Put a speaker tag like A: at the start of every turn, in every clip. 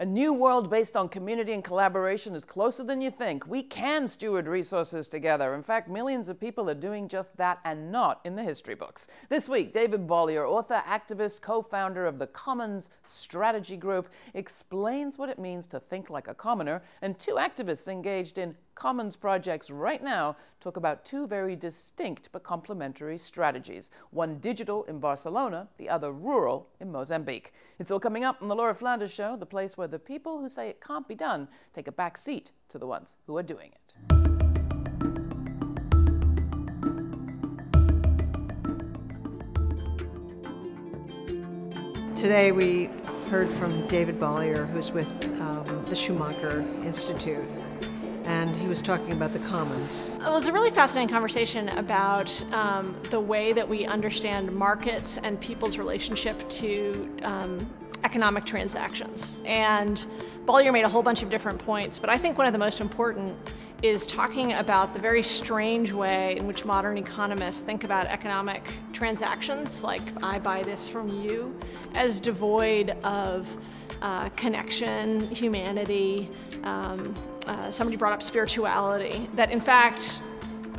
A: A new world based on community and collaboration is closer than you think. We can steward resources together. In fact, millions of people are doing just that and not in the history books. This week, David Bollier, author, activist, co founder of the Commons Strategy Group, explains what it means to think like a commoner, and two activists engaged in Commons projects right now talk about two very distinct but complementary strategies one digital in Barcelona, the other rural in Mozambique. It's all coming up on The Laura Flanders Show, the place where the people who say it can't be done take a back seat to the ones who are doing it.
B: Today we heard from David Bollier, who's with um, the Schumacher Institute and he was talking about the commons.
C: It was a really fascinating conversation about um, the way that we understand markets and people's relationship to um, economic transactions. And Bollier made a whole bunch of different points, but I think one of the most important is talking about the very strange way in which modern economists think about economic transactions, like I buy this from you, as devoid of uh, connection, humanity, um, uh, somebody brought up spirituality, that in fact,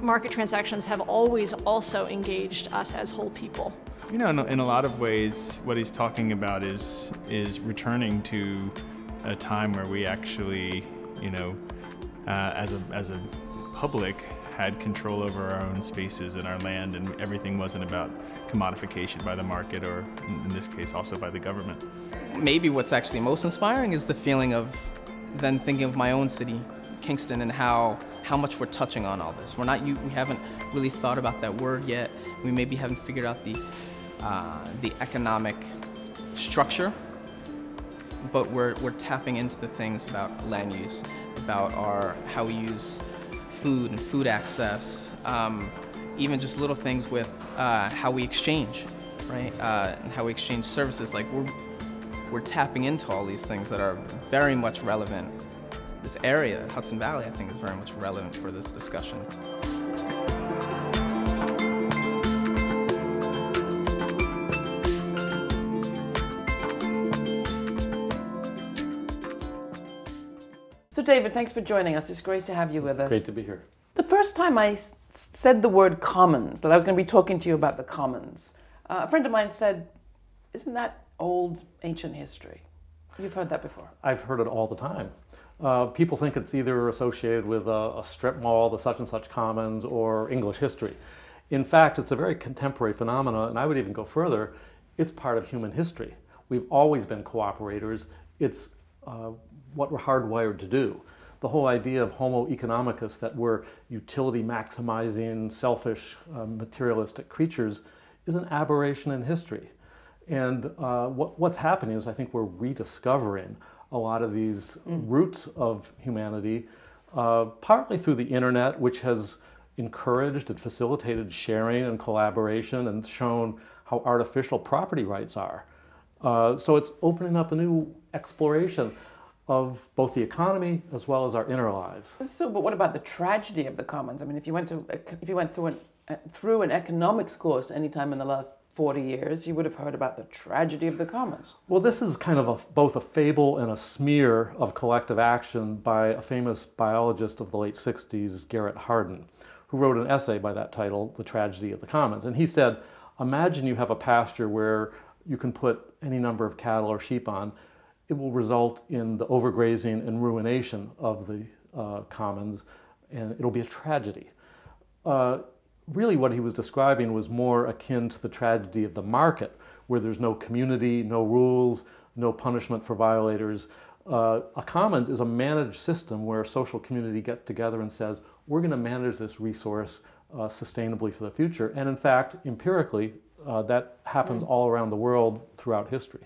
C: market transactions have always also engaged us as whole people.
D: You know, in a lot of ways, what he's talking about is is returning to a time where we actually, you know, uh, as a as a public had control over our own spaces and our land, and everything wasn't about commodification by the market, or in this case, also by the government.
E: Maybe what's actually most inspiring is the feeling of then thinking of my own city, Kingston, and how how much we're touching on all this. We're not we haven't really thought about that word yet. We maybe haven't figured out the uh, the economic structure, but we're we're tapping into the things about land use, about our how we use food and food access, um, even just little things with uh, how we exchange, right? Uh, and how we exchange services. Like we're we're tapping into all these things that are very much relevant. This area, Hudson Valley, I think is very much relevant for this discussion.
A: So, David, thanks for joining us. It's great to have you with us.
F: Great to be here.
A: The first time I said the word commons, that I was going to be talking to you about the commons, uh, a friend of mine said, Isn't that old ancient history. You've heard that before.
F: I've heard it all the time. Uh, people think it's either associated with a, a, strip mall, the such and such commons, or English history. In fact, it's a very contemporary phenomenon, and I would even go further. It's part of human history. We've always been cooperators. It's uh, what we're hardwired to do. The whole idea of Homo economicus, that we're utility maximizing, selfish, uh, materialistic creatures, is an aberration in history. And uh, what, what's happening is I think we're rediscovering a lot of these mm. roots of humanity, uh, partly through the internet, which has encouraged and facilitated sharing and collaboration and shown how artificial property rights are. Uh, so it's opening up a new exploration of both the economy as well as our inner lives.
A: So, but what about the tragedy of the commons? I mean, if you went to if you went through an through an economics course any time in the last 40 years, you would have heard about the tragedy of the commons.
F: Well, this is kind of a, both a fable and a smear of collective action by a famous biologist of the late 60s, Garrett Hardin, who wrote an essay by that title, The Tragedy of the Commons. And he said, imagine you have a pasture where you can put any number of cattle or sheep on. It will result in the overgrazing and ruination of the uh, commons, and it'll be a tragedy. Uh, really what he was describing was more akin to the tragedy of the market, where there's no community, no rules, no punishment for violators. Uh, a commons is a managed system where a social community gets together and says, we're going to manage this resource uh, sustainably for the future. And in fact, empirically, uh, that happens mm. all around the world throughout history.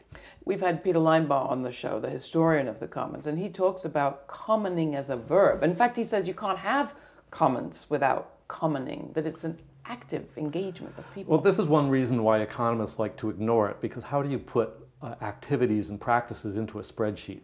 A: We've had Peter Linebaugh on the show, the historian of the commons, and he talks about commoning as a verb. In fact, he says you can't have commons without commoning, that it's an active engagement of people.
F: Well, this is one reason why economists like to ignore it, because how do you put uh, activities and practices into a spreadsheet?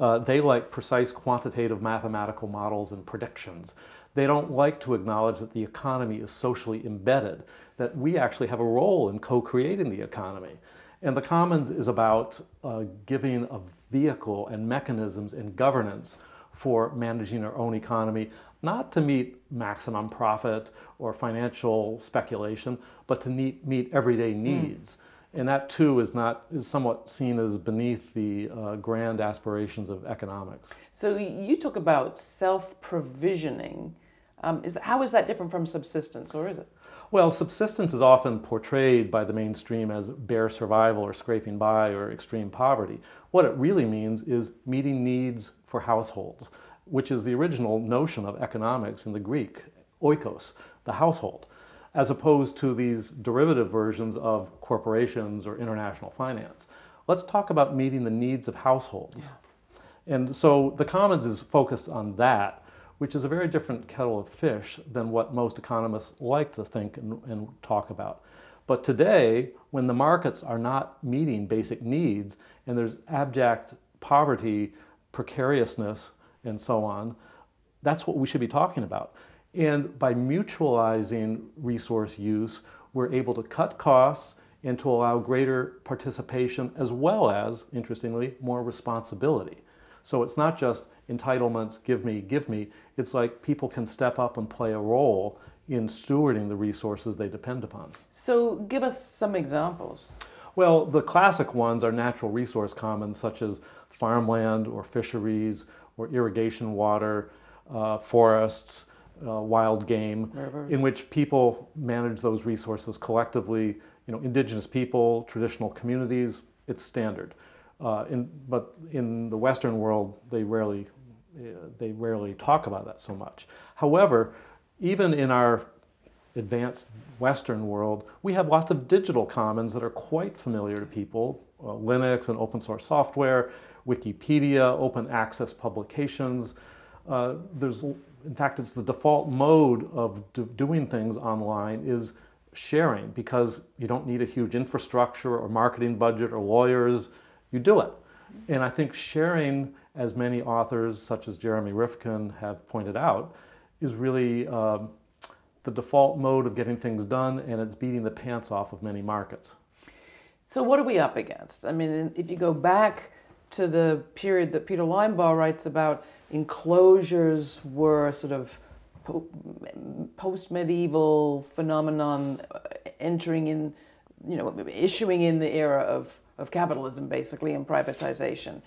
F: Uh, they like precise quantitative mathematical models and predictions. They don't like to acknowledge that the economy is socially embedded, that we actually have a role in co-creating the economy. And the commons is about uh, giving a vehicle and mechanisms and governance for managing our own economy, not to meet maximum profit or financial speculation, but to meet, meet everyday hmm. needs. Mm. And that too is not is somewhat seen as beneath the uh, grand aspirations of economics.
A: So you talk about self-provisioning. Um, is that, how is that different from subsistence, or is it?
F: Well, subsistence is often portrayed by the mainstream as bare survival or scraping by or extreme poverty. What it really means is meeting needs for households, which is the original notion of economics in the Greek, oikos, the household, as opposed to these derivative versions of corporations or international finance. Let's talk about meeting the needs of households. Yeah. And so the Commons is focused on that which is a very different kettle of fish than what most economists like to think and, and talk about. But today, when the markets are not meeting basic needs and there's abject poverty, precariousness, and so on, that's what we should be talking about. And by mutualizing resource use, we're able to cut costs and to allow greater participation as well as, interestingly, more responsibility. So it's not just entitlements, give me, give me. It's like people can step up and play a role in stewarding the resources they depend upon.
A: So give us some examples.
F: Well, the classic ones are natural resource commons such as farmland or fisheries or irrigation water, uh, forests, uh, wild game, Rivers. in which people manage those resources collectively. You know, indigenous people, traditional communities, it's standard. Uh, in, but in the Western world, they rarely, uh, they rarely talk about that so much. However, even in our advanced Western world, we have lots of digital commons that are quite familiar to people. Uh, Linux and open source software, Wikipedia, open access publications. Uh, there's, in fact, it's the default mode of do doing things online is sharing because you don't need a huge infrastructure or marketing budget or lawyers you do it. And I think sharing, as many authors such as Jeremy Rifkin have pointed out, is really um, the default mode of getting things done, and it's beating the pants off of many markets.
A: So, what are we up against? I mean, if you go back to the period that Peter Linebaugh writes about, enclosures were sort of post medieval phenomenon uh, entering in, you know, issuing in the era of of capitalism, basically, and privatization.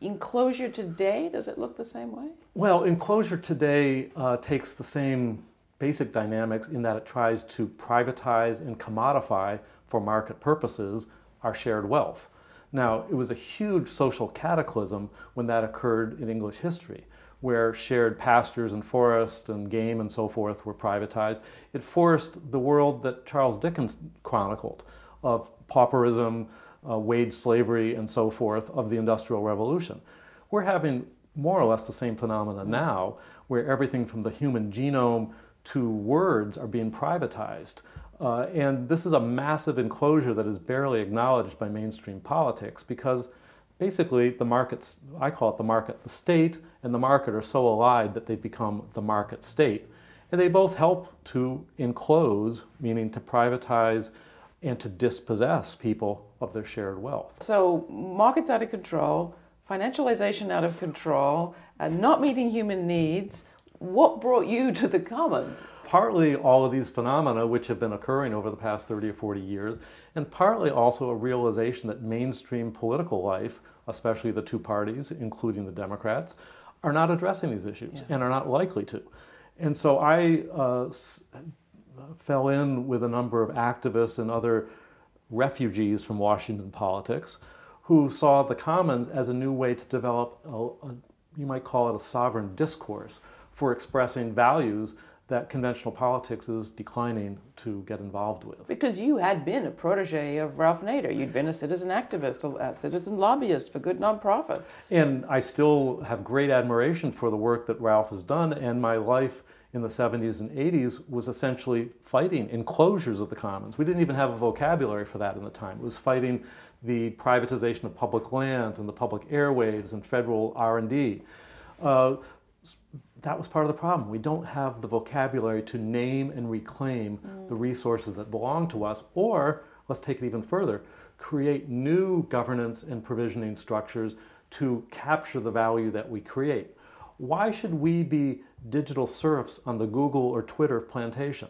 A: Enclosure today, does it look the same way?
F: Well, enclosure today uh, takes the same basic dynamics in that it tries to privatize and commodify for market purposes our shared wealth. Now, it was a huge social cataclysm when that occurred in English history, where shared pastures and forests and game and so forth were privatized. It forced the world that Charles Dickens chronicled of pauperism, uh, wage slavery and so forth of the Industrial Revolution. We're having more or less the same phenomena now, where everything from the human genome to words are being privatized. Uh, and this is a massive enclosure that is barely acknowledged by mainstream politics because basically the markets, I call it the market, the state and the market are so allied that they've become the market state. And they both help to enclose, meaning to privatize and to dispossess people of their shared wealth.
A: So, markets out of control, financialization out of control, and not meeting human needs. What brought you to the commons?
F: Partly all of these phenomena, which have been occurring over the past 30 or 40 years, and partly also a realization that mainstream political life, especially the two parties, including the Democrats, are not addressing these issues yeah. and are not likely to. And so I uh, fell in with a number of activists and other refugees from Washington politics who saw the commons as a new way to develop, a, a, you might call it a sovereign discourse for expressing values that conventional politics is declining to get involved with.
A: Because you had been a protege of Ralph Nader. You'd been a citizen activist, a citizen lobbyist for good nonprofits.
F: And I still have great admiration for the work that Ralph has done, and my life in the 70s and 80s was essentially fighting enclosures of the commons. We didn't even have a vocabulary for that in the time. It was fighting the privatization of public lands and the public airwaves and federal R&D. Uh, that was part of the problem. We don't have the vocabulary to name and reclaim mm. the resources that belong to us, or let's take it even further, create new governance and provisioning structures to capture the value that we create. Why should we be digital serfs on the Google or Twitter plantation?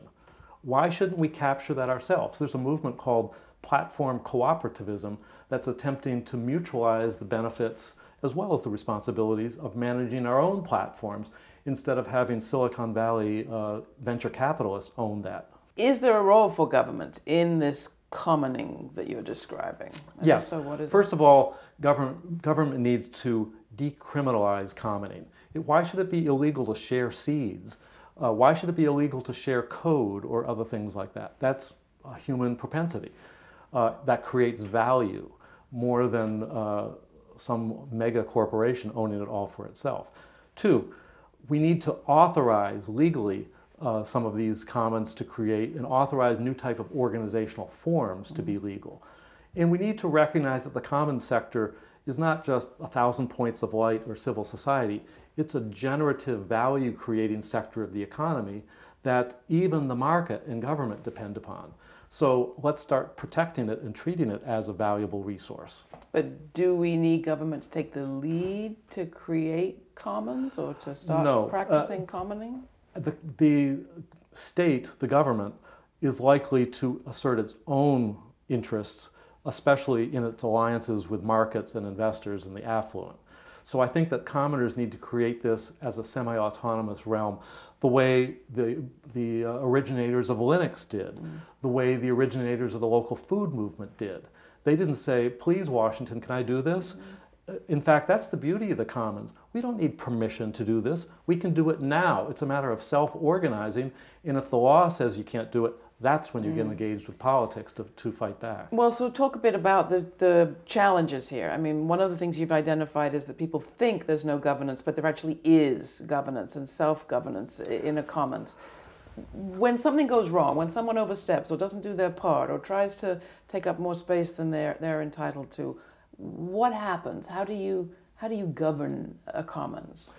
F: Why shouldn't we capture that ourselves? There's a movement called platform cooperativism that's attempting to mutualize the benefits as well as the responsibilities of managing our own platforms instead of having Silicon Valley uh, venture capitalists own that.
A: Is there a role for government in this commoning that you're describing? And
F: yes.
A: So what is
F: First
A: it?
F: of all, government, government needs to decriminalize commoning. It, why should it be illegal to share seeds? Uh, why should it be illegal to share code or other things like that? That's a human propensity. Uh, that creates value more than uh, some mega corporation owning it all for itself. Two, we need to authorize legally uh, some of these commons to create and authorize new type of organizational forms to be legal. And we need to recognize that the commons sector is not just a thousand points of light or civil society. It's a generative value creating sector of the economy that even the market and government depend upon. So let's start protecting it and treating it as a valuable resource.
A: But do we need government to take the lead to create commons or to start
F: No, uh,
A: practicing commoning?
F: The, the state, the government, is likely to assert its own interests, especially in its alliances with markets and investors and the affluent. So I think that commoners need to create this as a semi-autonomous realm, the way the, the uh, originators of Linux did, mm. the way the originators of the local food movement did. They didn't say, please, Washington, can I do this? Mm. In fact, that's the beauty of the commons. We don't need permission to do this. We can do it now. It's a matter of self-organizing, and if the law says you can't do it, that's when you get mm. engaged with politics to, to fight back.
A: Well, so talk a bit about the, the challenges here. I mean, one of the things you've identified is that people think there's no governance, but there actually is governance and self governance in a commons. When something goes wrong, when someone oversteps or doesn't do their part or tries to take up more space than they're, they're entitled to, what happens? How do you, how do you govern a commons?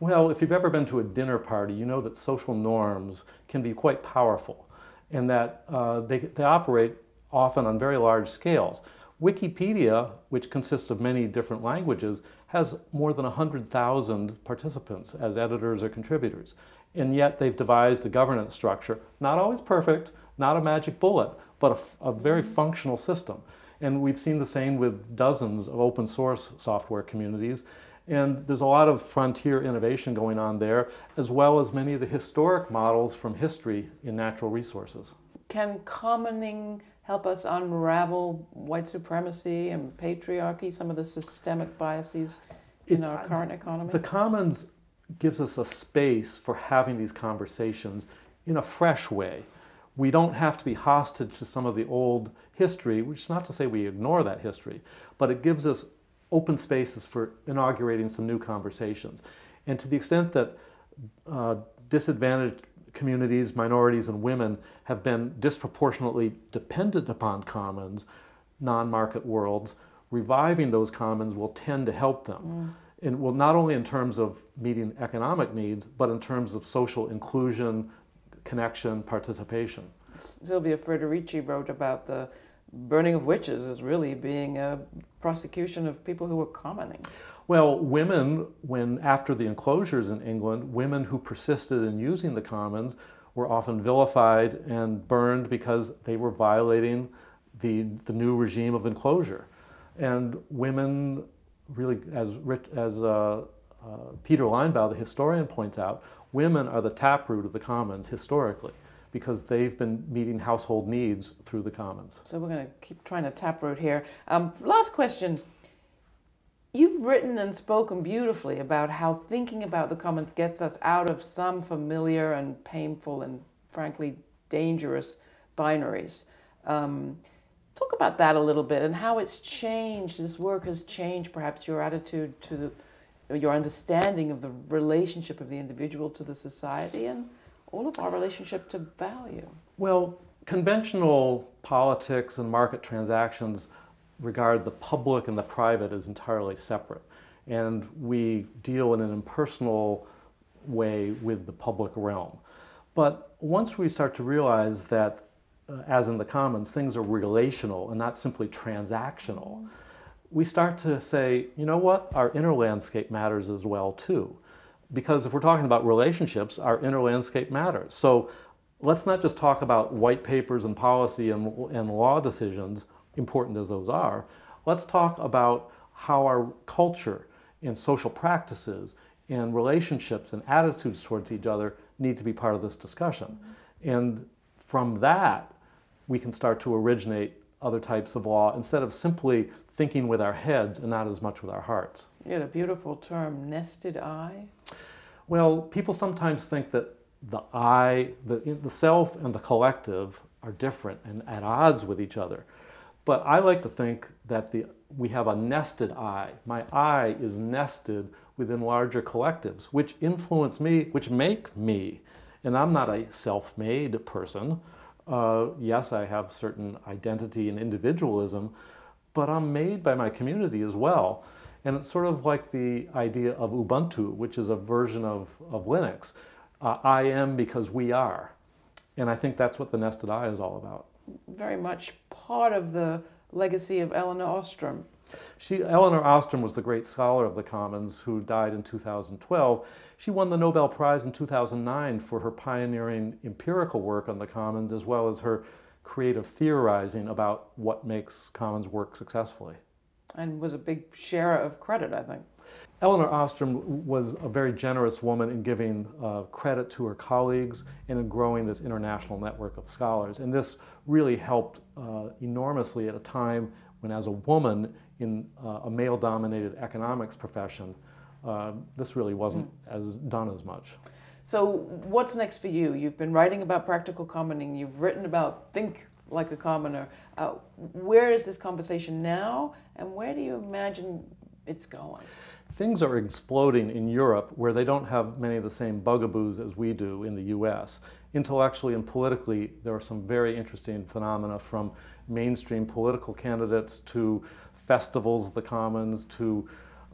F: Well, if you've ever been to a dinner party, you know that social norms can be quite powerful in that uh, they, they operate often on very large scales. Wikipedia, which consists of many different languages, has more than 100,000 participants as editors or contributors. And yet they've devised a governance structure, not always perfect, not a magic bullet, but a, a very functional system. And we've seen the same with dozens of open source software communities. And there's a lot of frontier innovation going on there, as well as many of the historic models from history in natural resources.
A: Can commoning help us unravel white supremacy and patriarchy, some of the systemic biases in it, our uh, current economy?
F: The commons gives us a space for having these conversations in a fresh way. We don't have to be hostage to some of the old history, which is not to say we ignore that history, but it gives us open spaces for inaugurating some new conversations. And to the extent that uh, disadvantaged communities, minorities, and women have been disproportionately dependent upon commons, non-market worlds, reviving those commons will tend to help them. Mm. And will not only in terms of meeting economic needs, but in terms of social inclusion, connection, participation.
A: Silvia Federici wrote about the burning of witches as really being a prosecution of people who were commoning.
F: Well, women, when after the enclosures in England, women who persisted in using the commons were often vilified and burned because they were violating the, the new regime of enclosure. And women, really, as, as uh, uh, Peter Linebaugh, the historian, points out, women are the taproot of the commons historically because they've been meeting household needs through the commons.
A: So we're going to keep trying to taproot here. Um, last question. You've written and spoken beautifully about how thinking about the commons gets us out of some familiar and painful and frankly dangerous binaries. Um, talk about that a little bit and how it's changed, this work has changed perhaps your attitude to the, your understanding of the relationship of the individual to the society and all of our relationship to value?
F: Well, conventional politics and market transactions regard the public and the private as entirely separate. And we deal in an impersonal way with the public realm. But once we start to realize that uh, as in the commons, things are relational and not simply transactional, we start to say, you know what, our inner landscape matters as well too. Because if we're talking about relationships, our inner landscape matters. So let's not just talk about white papers and policy and, and law decisions, important as those are. Let's talk about how our culture and social practices and relationships and attitudes towards each other need to be part of this discussion. Mm-hmm. And from that, we can start to originate other types of law instead of simply thinking with our heads and not as much with our hearts.
A: You had a beautiful term, nested I.
F: Well, people sometimes think that the I, the, the self and the collective are different and at odds with each other. But I like to think that the, we have a nested I. My I is nested within larger collectives, which influence me, which make me. And I'm not a self-made person. Uh, yes, I have certain identity and individualism, but I'm made by my community as well. And it's sort of like the idea of Ubuntu, which is a version of, of Linux. Uh, I am because we are. And I think that's what the nested I is all about.
A: Very much part of the legacy of Elinor Ostrom.
F: She, Elinor Ostrom was the great scholar of the Commons who died in 2012. She won the Nobel Prize in 2009 for her pioneering empirical work on the Commons as well as her creative theorizing about what makes Commons work successfully.
A: And was a big share of credit, I think.
F: Elinor Ostrom was a very generous woman in giving uh, credit to her colleagues and in growing this international network of scholars. And this really helped uh, enormously at a time when, as a woman in uh, a male dominated economics profession, uh, this really wasn't mm. as done as much.
A: So, what's next for you? You've been writing about practical commoning, you've written about think like a commoner. Uh, where is this conversation now, and where do you imagine it's going?
F: things are exploding in Europe where they don't have many of the same bugaboos as we do in the US. Intellectually and politically, there are some very interesting phenomena from mainstream political candidates to festivals of the commons to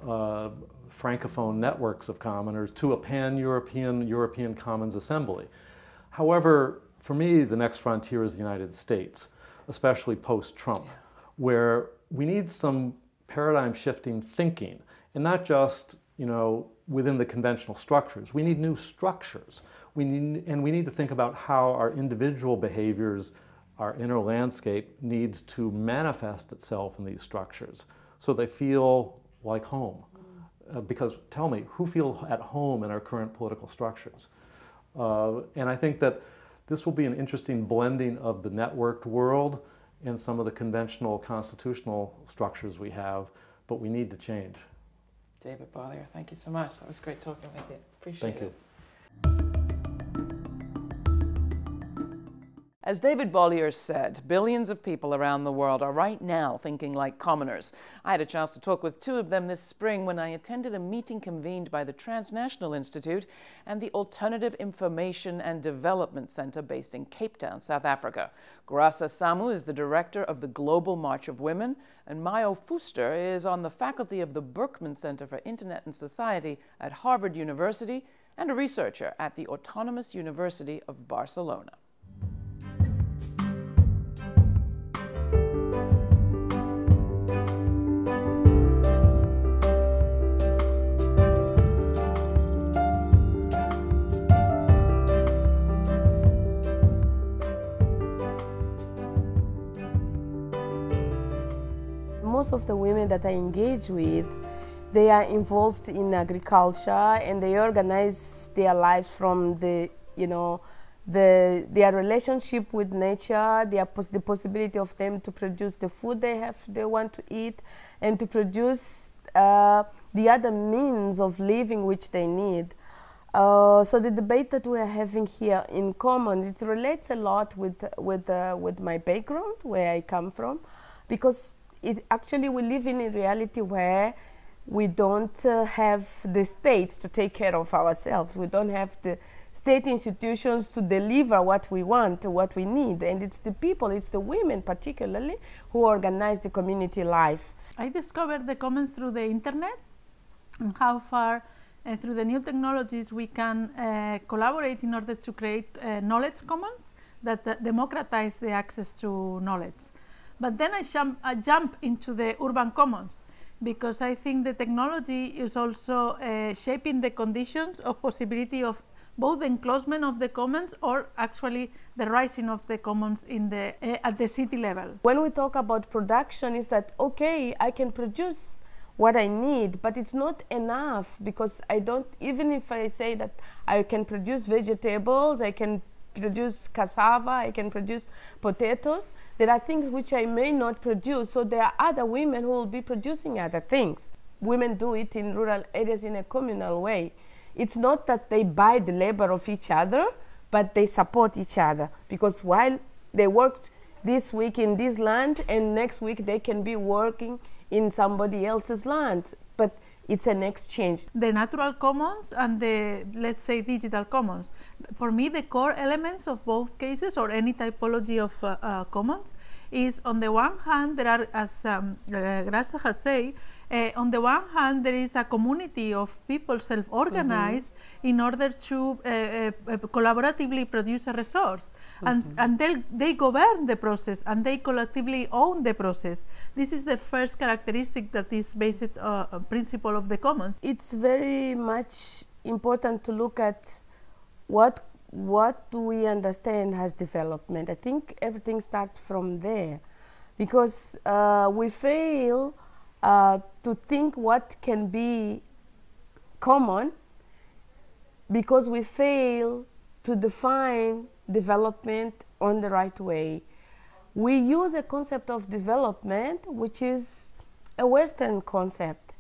F: uh, francophone networks of commoners to a pan-European European Commons Assembly. However, for me, the next frontier is the United States, especially post-Trump, where we need some paradigm shifting thinking and not just you know within the conventional structures. We need new structures. We need, and we need to think about how our individual behaviors, our inner landscape needs to manifest itself in these structures so they feel like home. Uh, because tell me, who feels at home in our current political structures? Uh, and I think that this will be an interesting blending of the networked world and some of the conventional constitutional structures we have, but we need to change.
A: David Bollier, thank you so much. That was great talking with you. Appreciate
F: thank
A: it.
F: Thank you.
A: As David Bollier said, billions of people around the world are right now thinking like commoners. I had a chance to talk with two of them this spring when I attended a meeting convened by the Transnational Institute and the Alternative Information and Development Center based in Cape Town, South Africa. Graça Samo is the director of the Global March of Women, and Mayo Fuster is on the faculty of the Berkman Center for Internet and Society at Harvard University and a researcher at the Autonomous University of Barcelona.
G: Most of the women that I engage with, they are involved in agriculture and they organize their lives from the, you know, the, their relationship with nature, their pos the possibility of them to produce the food they have, they want to eat, and to produce uh, the other means of living which they need. Uh, so the debate that we are having here in common, it relates a lot with with uh, with my background, where I come from, because it actually we live in a reality where we don't uh, have the state to take care of ourselves. We don't have the state institutions to deliver what we want, what we need. And it's the people, it's the women particularly, who organize the community life.
H: I discovered the commons through the internet and how far uh, through the new technologies we can uh, collaborate in order to create uh, knowledge commons that, that democratize the access to knowledge. But then I jump, I jump into the urban commons because I think the technology is also uh, shaping the conditions of possibility of both the enclosement of the commons or actually the rising of the commons in the, uh, at the city level.
G: When we talk about production, is that okay, I can produce what I need, but it's not enough because I don't, even if I say that I can produce vegetables, I can produce cassava, I can produce potatoes, there are things which I may not produce. So there are other women who will be producing other things. Women do it in rural areas in a communal way. It's not that they buy the labor of each other, but they support each other because while they worked this week in this land and next week they can be working in somebody else's land. But it's an exchange.
H: The natural commons and the, let's say, digital commons. For me, the core elements of both cases or any typology of uh, uh, commons is on the one hand, there are, as um, uh, Gracia has said, uh, on the one hand, there is a community of people self-organized mm -hmm. in order to uh, uh, collaboratively produce a resource. Mm -hmm. And, and they govern the process and they collectively own the process. This is the first characteristic that is based uh, principle of the commons.
G: It's very much important to look at what what do we understand as development. I think everything starts from there because uh, we fail uh, to think what can be common because we fail to define development on the right way. We use a concept of development which is a Western concept,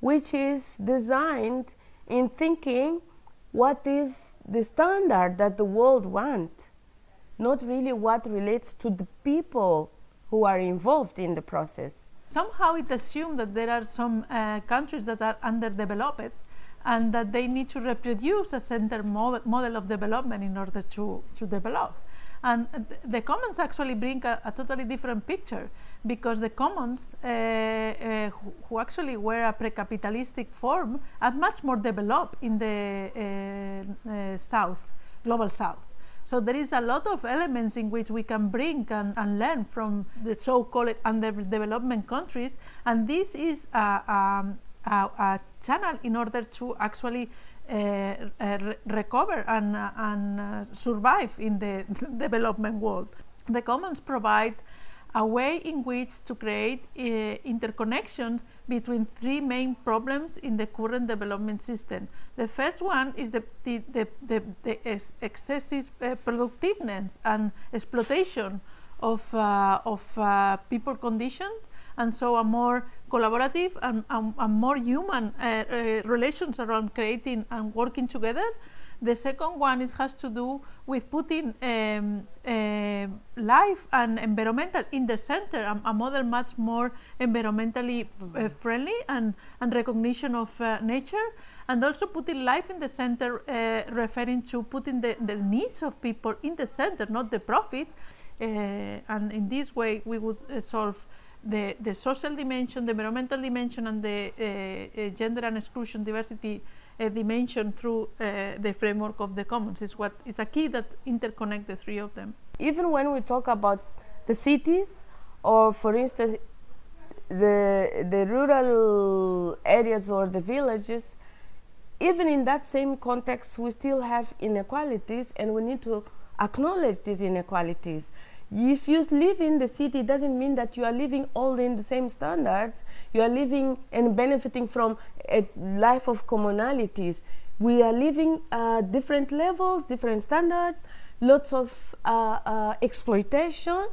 G: which is designed in thinking what is the standard that the world wants, not really what relates to the people who are involved in the process
H: somehow it assumes that there are some uh, countries that are underdeveloped and that they need to reproduce a center mo model of development in order to, to develop. And th the commons actually bring a, a, totally different picture because the commons, uh, uh, who, actually were a pre-capitalistic form, are much more developed in the uh, uh, south, global south. So there is a lot of elements in which we can bring and, and learn from the so-called underdevelopment countries, and this is a, a, a, a channel in order to actually recover and, uh, and survive in the development world. The commons provide a way in which to create uh, interconnections between three main problems in the current development system. The first one is the, the, the, the, the excessive uh, productiveness and exploitation of, uh, of uh, people conditions, and so a more collaborative and, and, and more human uh, uh, relations around creating and working together. The second one, it has to do with putting um, uh, life and environmental in the center, a, a model much more environmentally uh, friendly and, and recognition of uh, nature, and also putting life in the center, uh, referring to putting the, the needs of people in the center, not the profit. And in this way, we would solve the, the social dimension, the environmental dimension, and the uh, uh, gender and exclusion diversity a dimension through uh, the framework of the commons is what is a key that interconnect the three of them.
G: Even when we talk about the cities, or for instance, the the rural areas or the villages, even in that same context, we still have inequalities, and we need to acknowledge these inequalities. If you live in the city, it doesn't mean that you are living all in the same standards. You are living and benefiting from a life of commonalities. We are living uh, different levels, different standards, lots of uh, uh, exploitation.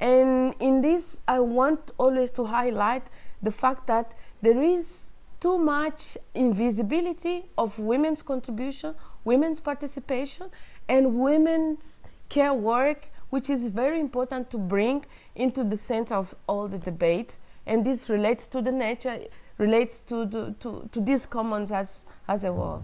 G: And in this, I want always to highlight the fact that there is too much invisibility of women's contribution, women's participation, and women's care work which is very important to bring into the center of all the debate. And this relates to the nature, relates to, the, to, to these commons as, as a whole.